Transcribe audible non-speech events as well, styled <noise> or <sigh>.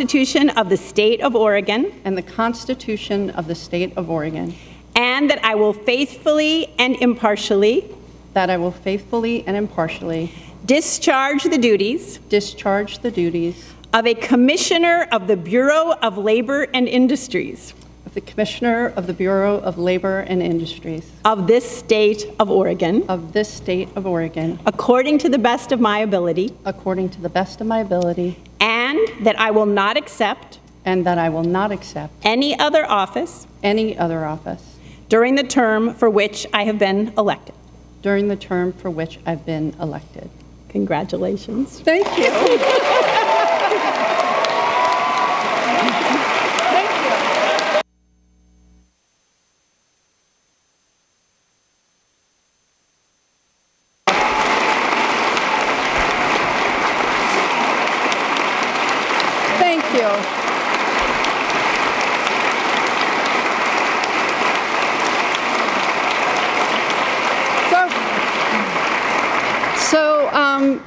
Constitution of the State of Oregon, and the Constitution of the State of Oregon, and that I will faithfully and impartially that I will faithfully and impartially discharge the duties discharge the duties of a Commissioner of the Bureau of Labor and Industries of the Commissioner of the Bureau of Labor and Industries of this state of Oregon, of this state of Oregon, according to the best of my ability, according to the best of my ability, and that I will not accept and that I will not accept any other office any other office during the term for which I have been elected. during the term for which I've been elected. Congratulations. Thank you. <laughs> Thank you. So, so um,